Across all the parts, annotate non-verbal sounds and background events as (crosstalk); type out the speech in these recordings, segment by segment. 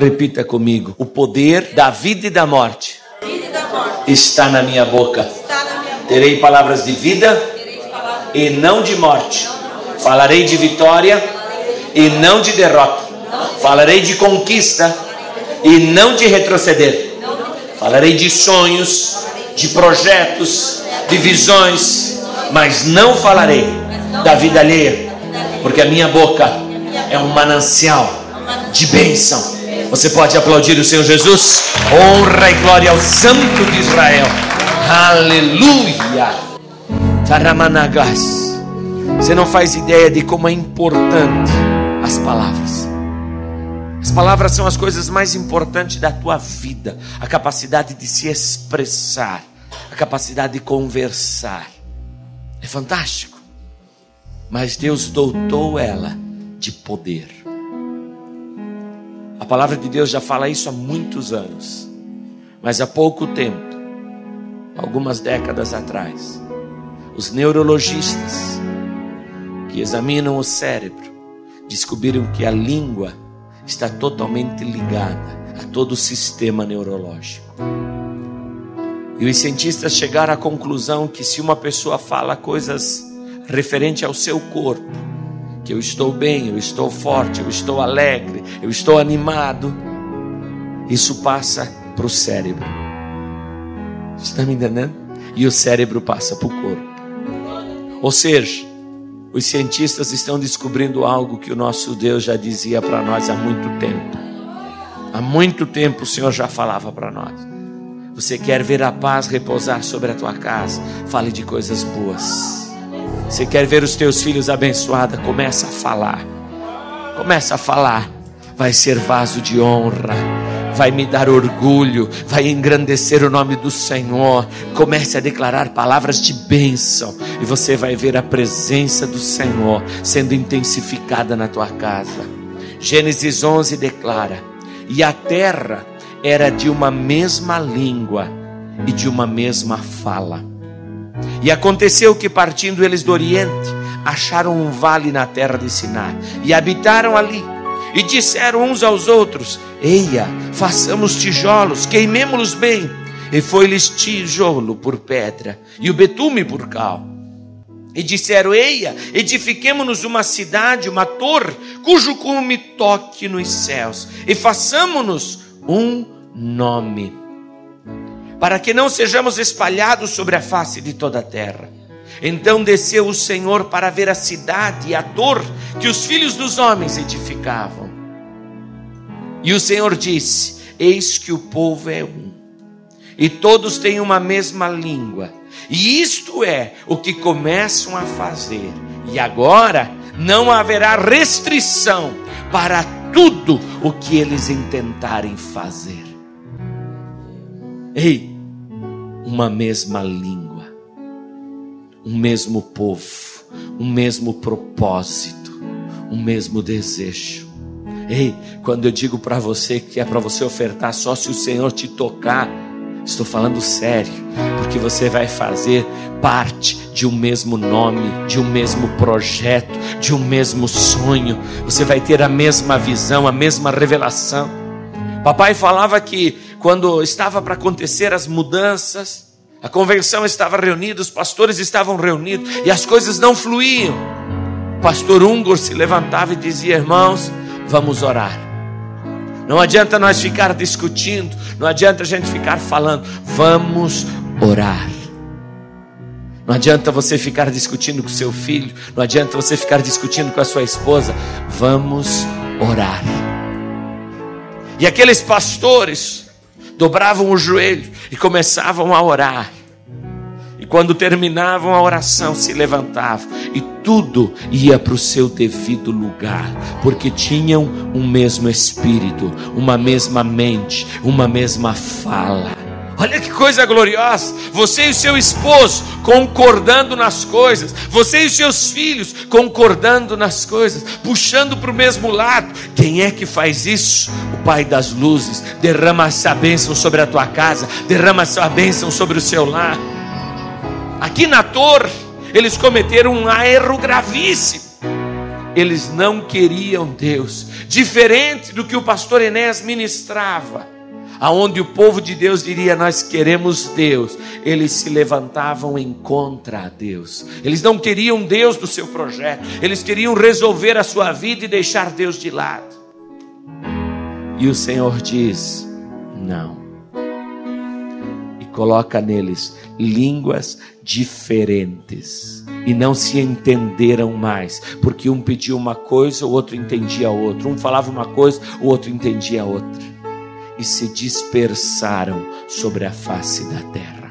Repita comigo: o poder da vida e da morte está na minha boca. Terei palavras de vida e não de morte. Falarei de vitória e não de derrota. Falarei de conquista e não de retroceder. Falarei de sonhos, de projetos, de visões, mas não falarei da vida alheia, porque a minha boca é um manancial de bênção. Você pode aplaudir o Senhor Jesus? Honra e glória ao Santo de Israel. Aleluia. Taramanagas. Você não faz ideia de como é importante as palavras. As palavras são as coisas mais importantes da tua vida, a capacidade de se expressar, a capacidade de conversar. É fantástico. Mas Deus dotou ela de poder. A palavra de Deus já fala isso há muitos anos. Mas há pouco tempo, algumas décadas atrás, os neurologistas que examinam o cérebro descobriram que a língua está totalmente ligada a todo o sistema neurológico. E os cientistas chegaram à conclusão que se uma pessoa fala coisas referente ao seu corpo, que eu estou bem, eu estou forte, eu estou alegre, eu estou animado, isso passa para o cérebro. Está me entendendo? E o cérebro passa para o corpo. Ou seja, os cientistas estão descobrindo algo que o nosso Deus já dizia para nós há muito tempo. Há muito tempo o Senhor já falava para nós. Você quer ver a paz repousar sobre a tua casa? Fale de coisas boas. Você quer ver os teus filhos abençoados? Começa a falar. Começa a falar. Vai ser vaso de honra vai me dar orgulho, vai engrandecer o nome do Senhor. Comece a declarar palavras de bênção e você vai ver a presença do Senhor sendo intensificada na tua casa. Gênesis 11 declara: E a terra era de uma mesma língua e de uma mesma fala. E aconteceu que partindo eles do Oriente, acharam um vale na terra de Siná e habitaram ali. E disseram uns aos outros: Eia, façamos tijolos, queimemos-los bem. E foi-lhes tijolo por pedra, e o betume por cal. E disseram: Eia, edifiquemo-nos uma cidade, uma torre, cujo cume toque nos céus, e façamos-nos um nome, para que não sejamos espalhados sobre a face de toda a terra. Então desceu o Senhor para ver a cidade e a torre que os filhos dos homens edificavam. E o Senhor disse: Eis que o povo é um, e todos têm uma mesma língua, e isto é o que começam a fazer, e agora não haverá restrição para tudo o que eles intentarem fazer. Ei, uma mesma língua, um mesmo povo, um mesmo propósito, um mesmo desejo. Ei, quando eu digo para você que é para você ofertar só se o Senhor te tocar, estou falando sério, porque você vai fazer parte de um mesmo nome, de um mesmo projeto, de um mesmo sonho. Você vai ter a mesma visão, a mesma revelação. Papai falava que quando estava para acontecer as mudanças, a convenção estava reunida, os pastores estavam reunidos e as coisas não fluíam. O pastor Ungor se levantava e dizia: Irmãos, vamos orar. Não adianta nós ficar discutindo, não adianta a gente ficar falando, vamos orar. Não adianta você ficar discutindo com seu filho, não adianta você ficar discutindo com a sua esposa, vamos orar. E aqueles pastores dobravam o joelho e começavam a orar quando terminavam a oração, se levantavam e tudo ia para o seu devido lugar, porque tinham um mesmo espírito, uma mesma mente, uma mesma fala. Olha que coisa gloriosa! Você e o seu esposo concordando nas coisas, você e os seus filhos concordando nas coisas, puxando para o mesmo lado. Quem é que faz isso? O Pai das luzes. Derrama essa bênção sobre a tua casa, derrama essa bênção sobre o seu lar. Aqui na torre, eles cometeram um erro gravíssimo. eles não queriam Deus, diferente do que o pastor Enéas ministrava, aonde o povo de Deus diria: Nós queremos Deus, eles se levantavam em contra a Deus, eles não queriam Deus do seu projeto, eles queriam resolver a sua vida e deixar Deus de lado. E o Senhor diz: Não, e coloca neles línguas diferentes. E não se entenderam mais, porque um pedia uma coisa, o outro entendia outra, um falava uma coisa, o outro entendia outra, e se dispersaram sobre a face da terra.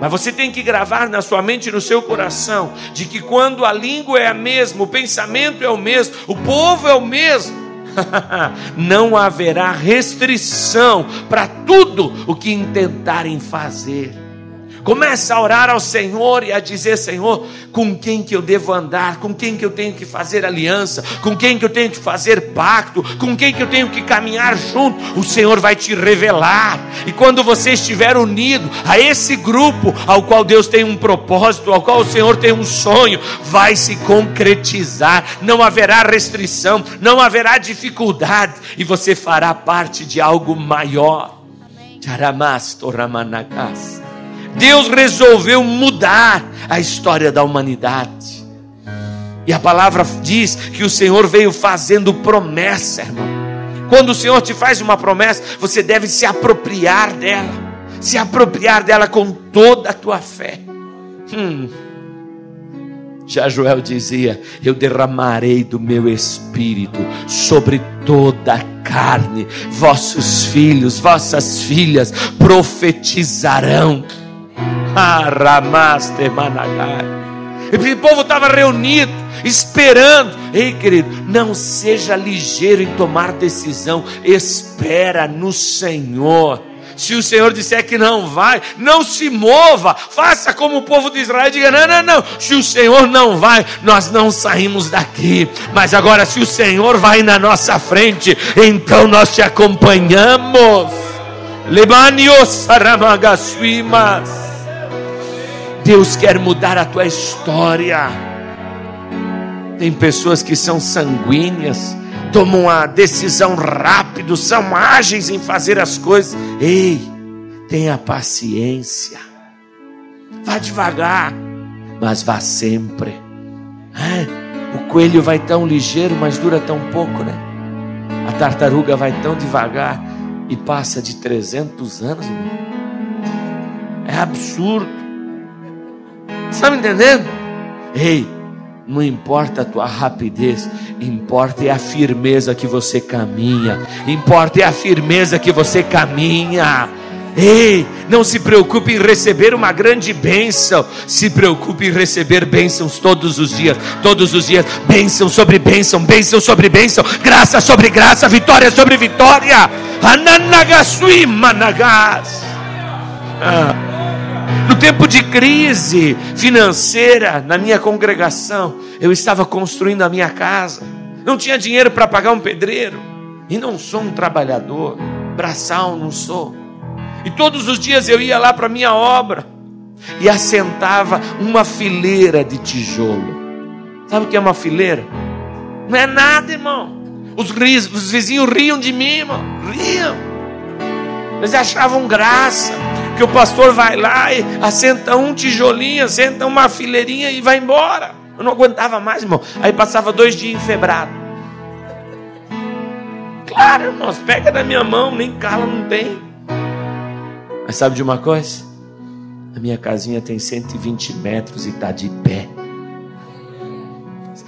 Mas você tem que gravar na sua mente e no seu coração de que quando a língua é a mesma, o pensamento é o mesmo, o povo é o mesmo, (laughs) não haverá restrição para tudo o que intentarem fazer. Começa a orar ao Senhor e a dizer: Senhor, com quem que eu devo andar? Com quem que eu tenho que fazer aliança? Com quem que eu tenho que fazer pacto? Com quem que eu tenho que caminhar junto? O Senhor vai te revelar. E quando você estiver unido a esse grupo ao qual Deus tem um propósito, ao qual o Senhor tem um sonho, vai se concretizar. Não haverá restrição, não haverá dificuldade e você fará parte de algo maior. Charamasto Ramanagas. Deus resolveu mudar a história da humanidade. E a palavra diz que o Senhor veio fazendo promessa, irmão. Quando o Senhor te faz uma promessa, você deve se apropriar dela, se apropriar dela com toda a tua fé. Hum. Já Joel dizia: Eu derramarei do meu espírito sobre toda a carne, vossos filhos, vossas filhas profetizarão. Aramaste Managai. E o povo estava reunido, esperando. Ei, querido, não seja ligeiro em tomar decisão, espera no Senhor. Se o Senhor disser que não vai, não se mova, faça como o povo de Israel, diga: não, não, não. Se o Senhor não vai, nós não saímos daqui. Mas agora, se o Senhor vai na nossa frente, então nós te acompanhamos. Lebanios Saramagasuimas. Deus quer mudar a tua história. Tem pessoas que são sanguíneas, tomam a decisão rápido, são ágeis em fazer as coisas. Ei, tenha paciência. Vá devagar, mas vá sempre. É, o coelho vai tão ligeiro, mas dura tão pouco, né? A tartaruga vai tão devagar e passa de 300 anos. É absurdo. Está me entendendo? Ei, não importa a tua rapidez, importa é a firmeza que você caminha. Importa é a firmeza que você caminha. Ei, não se preocupe em receber uma grande bênção, se preocupe em receber bênçãos todos os dias, todos os dias, bênção sobre bênção, bênção sobre bênção, graça sobre graça, vitória sobre vitória. Ananagasui managas. Ah. No tempo de crise financeira na minha congregação, eu estava construindo a minha casa. Não tinha dinheiro para pagar um pedreiro. E não sou um trabalhador, braçal não sou. E todos os dias eu ia lá para a minha obra e assentava uma fileira de tijolo. Sabe o que é uma fileira? Não é nada, irmão. Os, os vizinhos riam de mim, irmão. Riam. Eles achavam graça que o pastor vai lá e assenta um tijolinho, assenta uma fileirinha e vai embora. Eu não aguentava mais, irmão. Aí passava dois dias enfebrado. Claro, irmãos, pega na minha mão, nem cala não tem. Mas sabe de uma coisa? A minha casinha tem 120 metros e está de pé.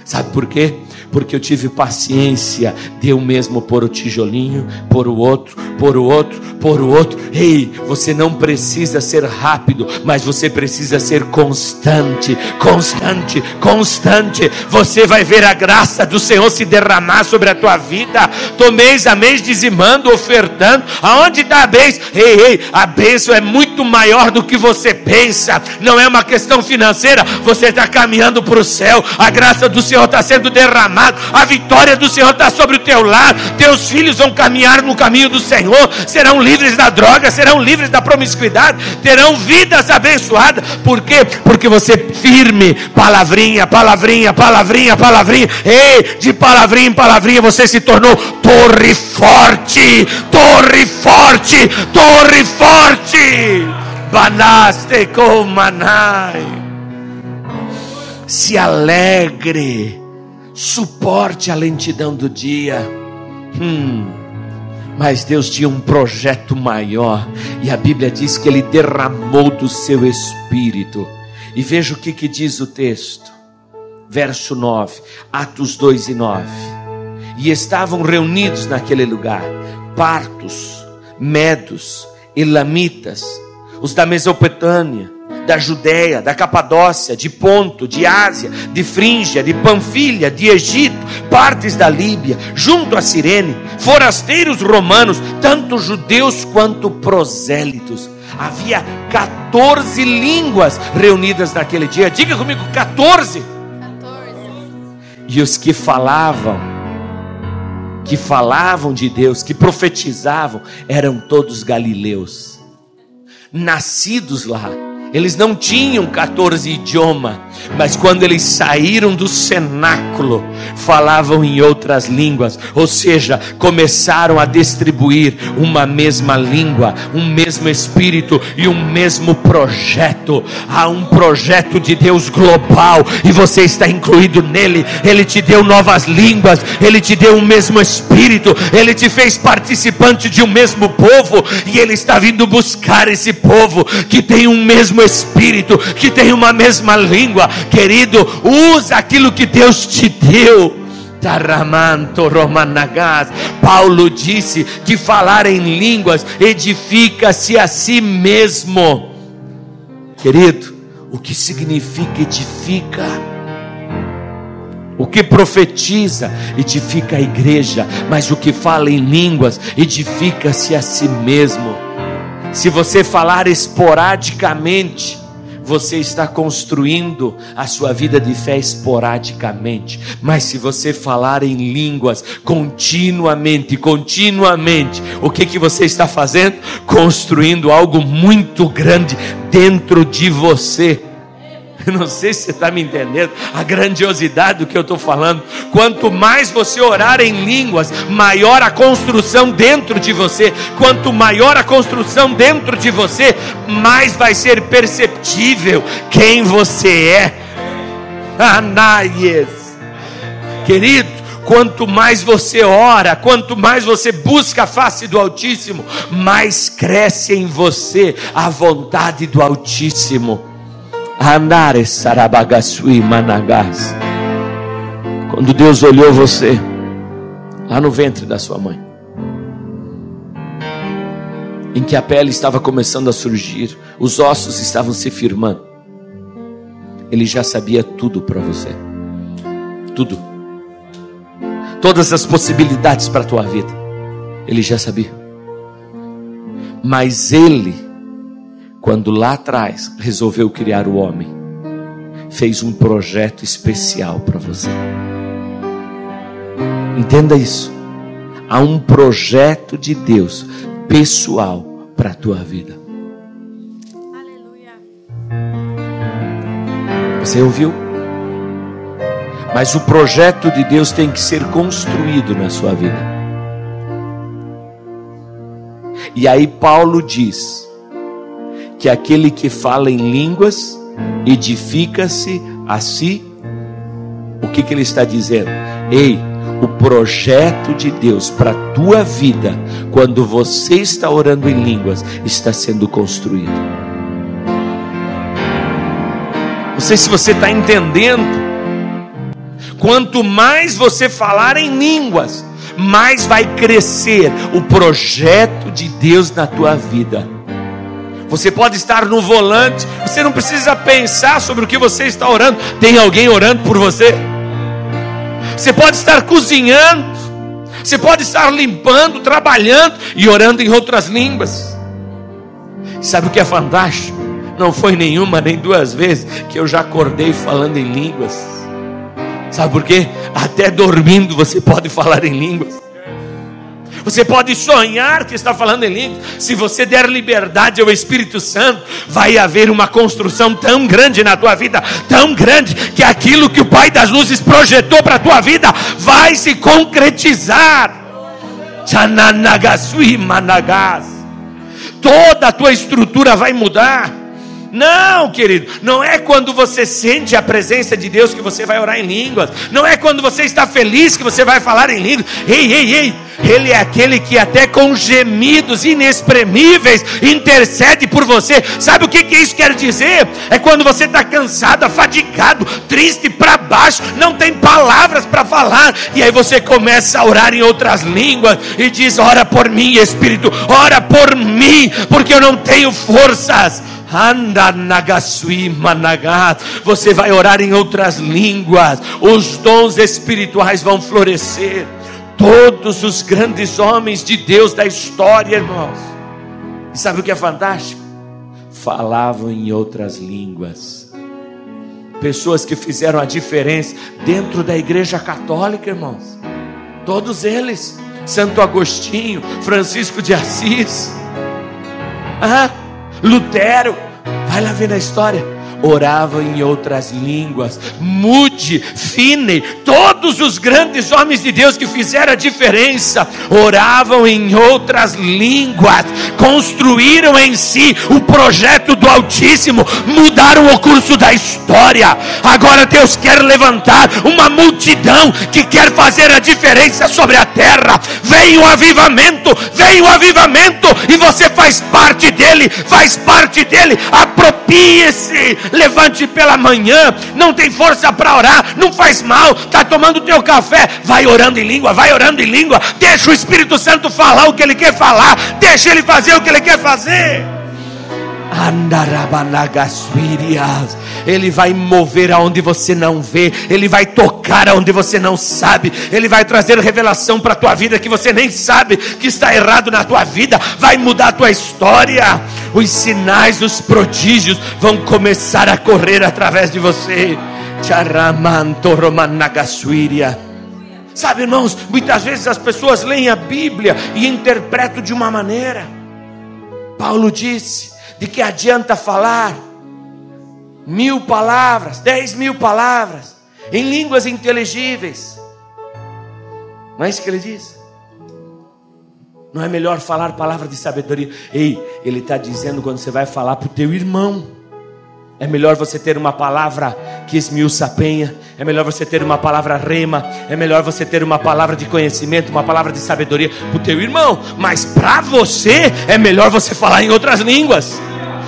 Sabe por quê? Porque eu tive paciência de eu mesmo pôr o tijolinho, pôr o outro, pôr o outro, pôr o outro. Ei, você não precisa ser rápido, mas você precisa ser constante, constante, constante. Você vai ver a graça do Senhor se derramar sobre a tua vida. Tô mês a mês dizimando, ofertando. Aonde está a bênção? Ei, ei, a bênção é muito maior do que você pensa, não é uma questão financeira, você está caminhando para o céu, a graça do Senhor está sendo derramada, a vitória do Senhor está sobre o teu lar, teus filhos vão caminhar no caminho do Senhor, serão livres da droga, serão livres da promiscuidade, terão vidas abençoadas, por quê? Porque você firme, palavrinha, palavrinha, palavrinha, palavrinha, ei, de palavrinha em palavrinha você se tornou torre forte, torre forte, torre forte. Banaste com manai. Se alegre, suporte a lentidão do dia. Hum. Mas Deus tinha um projeto maior, e a Bíblia diz que Ele derramou do seu espírito. E veja o que, que diz o texto, verso 9, Atos 2 e 9. E estavam reunidos naquele lugar partos, medos, elamitas, os da Mesopotâmia, da Judéia, da Capadócia, de Ponto, de Ásia, de Frígia, de Panfilha, de Egito, partes da Líbia, junto a Cirene, forasteiros romanos, tanto judeus quanto prosélitos. Havia 14 línguas reunidas naquele dia. Diga comigo, 14. 14. E os que falavam, que falavam de Deus, que profetizavam, eram todos galileus, nascidos lá eles não tinham 14 idiomas, mas quando eles saíram do cenáculo, falavam em outras línguas, ou seja, começaram a distribuir uma mesma língua, um mesmo espírito e um mesmo projeto. Há um projeto de Deus global e você está incluído nele. Ele te deu novas línguas, ele te deu o um mesmo espírito, ele te fez participante de um mesmo povo e ele está vindo buscar esse povo que tem um mesmo mesmo espírito, que tem uma mesma língua. Querido, usa aquilo que Deus te deu. Paulo disse que falar em línguas edifica-se a si mesmo. Querido, o que significa edifica? O que profetiza edifica a igreja, mas o que fala em línguas edifica-se a si mesmo. Se você falar esporadicamente, você está construindo a sua vida de fé esporadicamente. Mas se você falar em línguas continuamente, continuamente, o que que você está fazendo? Construindo algo muito grande dentro de você. Eu (laughs) não sei se você está me entendendo a grandiosidade do que eu estou falando. Quanto mais você orar em línguas, maior a construção dentro de você. Quanto maior a construção dentro de você, mais vai ser perceptível quem você é. Anaias, querido quanto mais você ora, quanto mais você busca a face do Altíssimo, mais cresce em você a vontade do Altíssimo. Andare sarabagasui managas. Quando Deus olhou você lá no ventre da sua mãe, em que a pele estava começando a surgir, os ossos estavam se firmando. Ele já sabia tudo para você. Tudo. Todas as possibilidades para a tua vida. Ele já sabia. Mas ele quando lá atrás resolveu criar o homem, fez um projeto especial para você. Entenda isso. Há um projeto de Deus pessoal para a tua vida. Aleluia. Você ouviu? Mas o projeto de Deus tem que ser construído na sua vida. E aí Paulo diz: que aquele que fala em línguas edifica-se a si. O que, que ele está dizendo? Ei, o projeto de Deus para a tua vida, quando você está orando em línguas, está sendo construído. Não sei se você está entendendo. Quanto mais você falar em línguas, mais vai crescer o projeto de Deus na tua vida. Você pode estar no volante, você não precisa pensar sobre o que você está orando. Tem alguém orando por você? Você pode estar cozinhando, você pode estar limpando, trabalhando e orando em outras línguas. Sabe o que é fantástico? Não foi nenhuma nem duas vezes que eu já acordei falando em línguas. Sabe por quê? Até dormindo você pode falar em línguas. Você pode sonhar que está falando em línguas. Se você der liberdade ao Espírito Santo, vai haver uma construção tão grande na tua vida, tão grande, que aquilo que o Pai das Luzes projetou para a tua vida vai se concretizar. Toda a tua estrutura vai mudar. Não, querido, não é quando você sente a presença de Deus que você vai orar em línguas. Não é quando você está feliz que você vai falar em línguas. Ei, ei, ei. Ele é aquele que até com gemidos inexprimíveis intercede por você. Sabe o que, que isso quer dizer? É quando você está cansado, afadigado, triste, para baixo, não tem palavras para falar, e aí você começa a orar em outras línguas e diz: Ora por mim, Espírito, ora por mim, porque eu não tenho forças. Anda managat. Você vai orar em outras línguas. Os dons espirituais vão florescer. Todos os grandes homens de Deus da história, irmãos. E sabe o que é fantástico? Falavam em outras línguas. Pessoas que fizeram a diferença dentro da igreja católica, irmãos. Todos eles. Santo Agostinho, Francisco de Assis. Ah, Lutero, vai lá ver na história oravam em outras línguas. Mude, Fine, todos os grandes homens de Deus que fizeram a diferença, oravam em outras línguas, construíram em si o projeto do Altíssimo, mudaram o curso da história. Agora Deus quer levantar uma multidão que quer fazer a diferença sobre a terra. Vem o avivamento, vem o avivamento, e você faz parte dele, faz parte dele. Apropie-se levante pela manhã, não tem força para orar, não faz mal, está tomando teu café, vai orando em língua, vai orando em língua, deixa o Espírito Santo falar o que ele quer falar, deixa ele fazer o que ele quer fazer. Ele vai mover aonde você não vê, Ele vai tocar aonde você não sabe, Ele vai trazer revelação para a tua vida que você nem sabe que está errado na tua vida, vai mudar a tua história. Os sinais, os prodígios vão começar a correr através de você. Sabe, irmãos, muitas vezes as pessoas leem a Bíblia e interpretam de uma maneira. Paulo disse: de que adianta falar mil palavras, dez mil palavras, em línguas inteligíveis. Não é isso que ele diz? Não é melhor falar palavra de sabedoria? Ei, ele está dizendo quando você vai falar para o teu irmão. É melhor você ter uma palavra que esmiuça a penha. É melhor você ter uma palavra rema. É melhor você ter uma palavra de conhecimento, uma palavra de sabedoria para o teu irmão. Mas para você é melhor você falar em outras línguas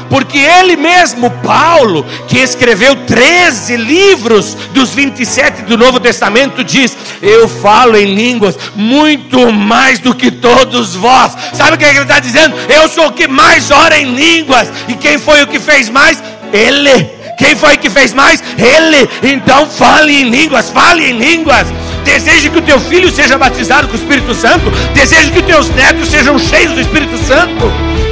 porque ele mesmo, Paulo, que escreveu 13 livros dos 27 do Novo Testamento, diz: Eu falo em línguas muito mais do que todos vós. Sabe o que ele está dizendo? Eu sou o que mais ora em línguas, e quem foi o que fez mais? Ele. Quem foi que fez mais? Ele. Então fale em línguas, fale em línguas. Deseje que o teu filho seja batizado com o Espírito Santo. Deseje que os teus netos sejam cheios do Espírito Santo.